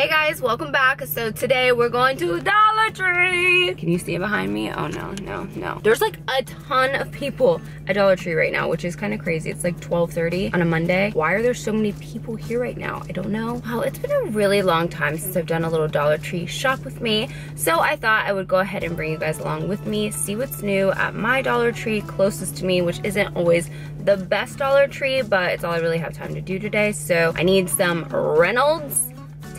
Hey guys, welcome back. So today we're going to Dollar Tree. Can you see it behind me? Oh no, no, no. There's like a ton of people at Dollar Tree right now, which is kind of crazy. It's like 12.30 on a Monday. Why are there so many people here right now? I don't know. Well, it's been a really long time since I've done a little Dollar Tree shop with me. So I thought I would go ahead and bring you guys along with me, see what's new at my Dollar Tree closest to me, which isn't always the best Dollar Tree, but it's all I really have time to do today. So I need some Reynolds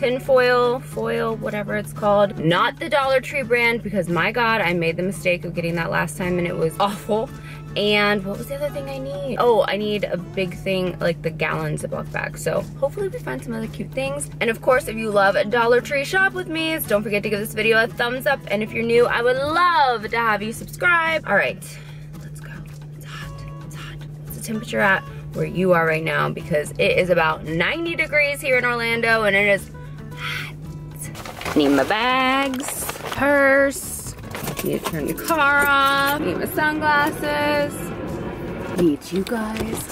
foil, foil, whatever it's called. Not the Dollar Tree brand because my God, I made the mistake of getting that last time and it was awful. And what was the other thing I need? Oh, I need a big thing, like the gallon Ziploc bag. So hopefully we find some other cute things. And of course, if you love Dollar Tree shop with me, don't forget to give this video a thumbs up. And if you're new, I would love to have you subscribe. All right, let's go. It's hot, it's hot. What's the temperature at where you are right now? Because it is about 90 degrees here in Orlando and it is Need my bags, purse, need to turn the car off, need my sunglasses, need you guys.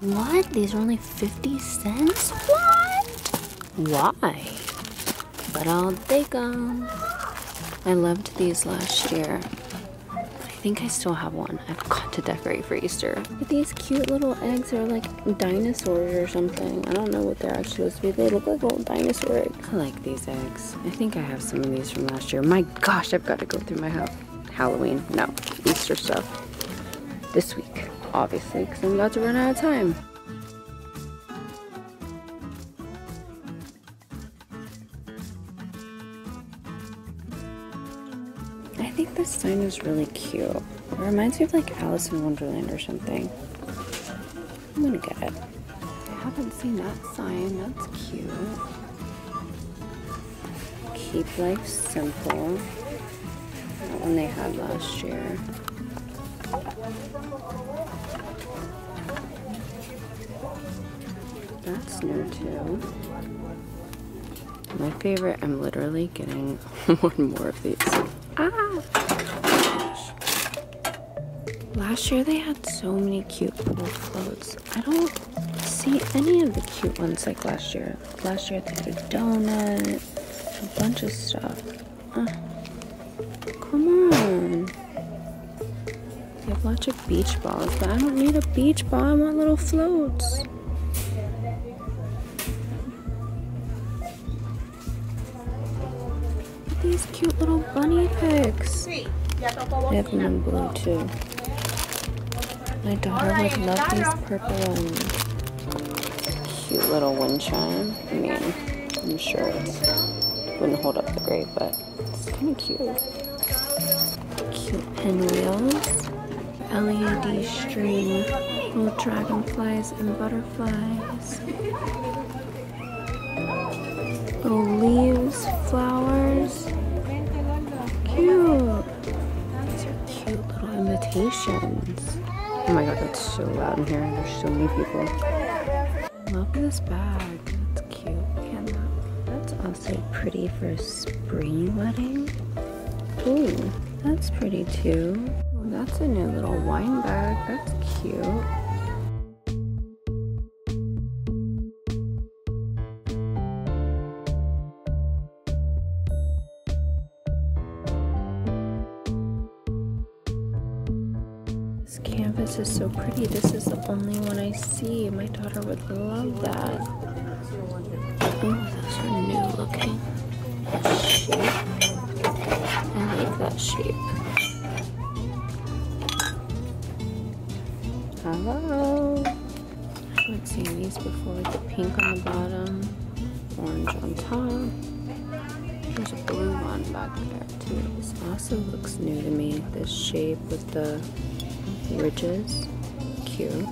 What? These are only 50 cents? What? Why? But I'll take them. I loved these last year. I think I still have one. I've got to decorate for Easter. These cute little eggs are like dinosaurs or something. I don't know what they're actually supposed to be. They look like little dinosaur eggs. I like these eggs. I think I have some of these from last year. My gosh, I've got to go through my house. Halloween, no, Easter stuff. This week obviously, because I'm about to run out of time. I think this sign is really cute. It reminds me of like Alice in Wonderland or something. I'm gonna get it. I haven't seen that sign. That's cute. Keep life simple. That one they had last year. That's new too. My favorite, I'm literally getting one more of these. Ah! Last year they had so many cute pool floats. I don't see any of the cute ones like last year. Last year they had a donut, a bunch of stuff. Uh, come on. They have lots of beach balls, but I don't need a beach ball. I want little floats. These cute little bunny picks. They have them in blue too. My daughter would love these purple ones. Cute little wind chime. I mean, I'm sure it wouldn't hold up the great, but it's kind of cute. Cute pinwheels. LED string. Little dragonflies and butterflies. Little leaves, flowers. Cute. These are cute little invitations. Oh my god, that's so loud in here. There's so many people. Love this bag. That's cute. That's also pretty for a spring wedding. Ooh, that's pretty too. That's a new little wine bag. That's cute. Canvas is so pretty. This is the only one I see. My daughter would love that. Oh, those are new looking. I like that shape. Hello. I haven't seen these before with the pink on the bottom, orange on top. There's a blue one back there too. This also looks new to me. This shape with the ridges. Cute.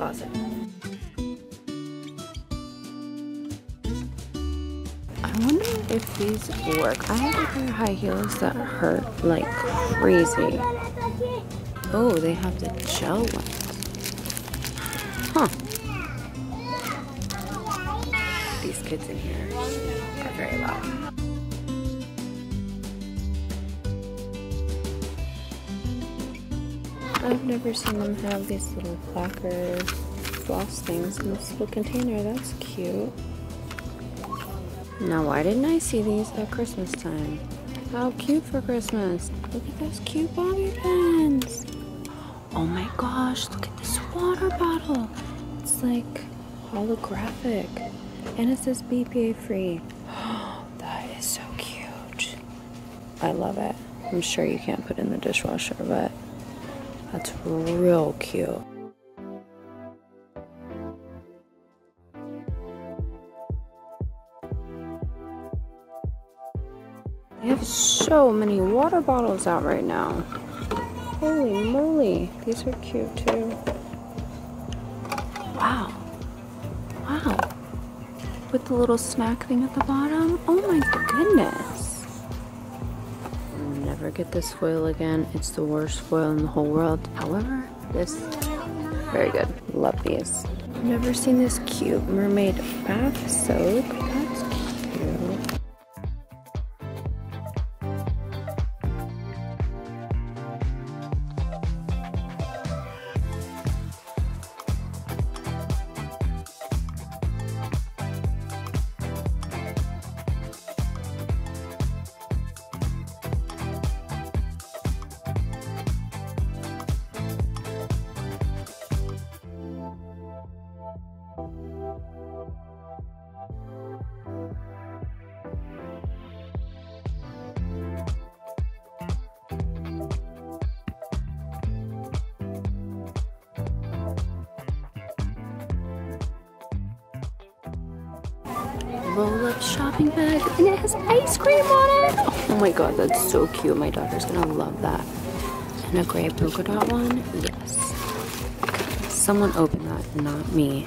closet. If these work. I have pair of high heels that hurt like crazy. Oh, they have the gel ones. Huh. These kids in here are very loud. I've never seen them have these little Plackers floss things in this little container. That's cute. Now, why didn't I see these at Christmas time? How cute for Christmas. Look at those cute bobby pins. Oh my gosh, look at this water bottle. It's like holographic. And it says BPA free. that is so cute. I love it. I'm sure you can't put in the dishwasher, but that's real cute. Have so many water bottles out right now. Holy moly, these are cute too. Wow. Wow. With the little snack thing at the bottom. Oh my goodness. I'll never get this foil again. It's the worst foil in the whole world. However, this, very good. Love these. I've never seen this cute mermaid bath soap. Roll-up shopping bag and it has ice cream on it. Oh my god, that's so cute. My daughter's gonna love that. And a gray polka dot one, yes. Someone opened that, not me.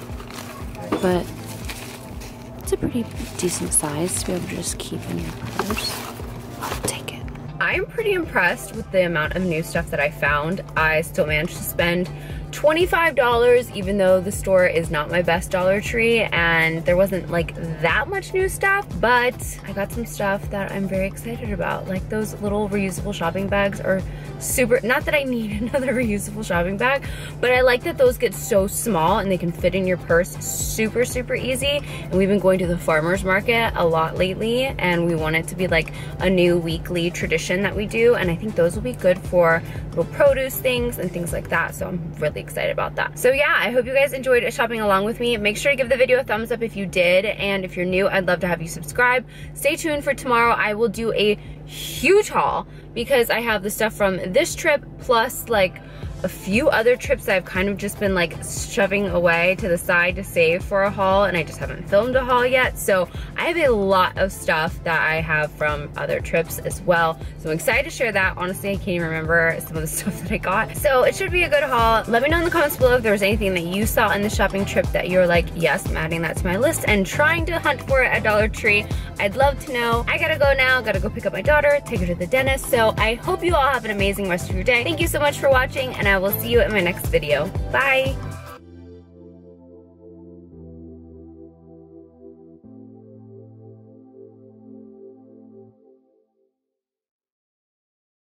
But it's a pretty decent size to be able to just keep in your purse. I'm pretty impressed with the amount of new stuff that I found. I still managed to spend $25 even though the store is not my best Dollar Tree and there wasn't like that much new stuff but I got some stuff that I'm very excited about like those little reusable shopping bags are super not that I need another reusable shopping bag but I like that those get so small and they can fit in your purse super super easy. And we've been going to the farmers market a lot lately and we want it to be like a new weekly tradition that we do. And I think those will be good for little produce things and things like that so I'm really excited about that. So yeah, I hope you guys enjoyed shopping along with me. Make sure to give the video a thumbs up if you did. And if you're new, I'd love to have you subscribe. Stay tuned for tomorrow. I will do a huge haul because I have the stuff from this trip plus like a few other trips I've kind of just been like shoving away to the side to save for a haul and I just haven't filmed a haul yet. So I have a lot of stuff that I have from other trips as well. So I'm excited to share that. Honestly, I can't even remember some of the stuff that I got. So it should be a good haul. Let me know in the comments below if there was anything that you saw in the shopping trip that you're like, yes, I'm adding that to my list and trying to hunt for it at Dollar Tree. I'd love to know. I gotta go now, gotta go pick up my daughter, take her to the dentist. So I hope you all have an amazing rest of your day. Thank you so much for watching and I I will see you in my next video. Bye!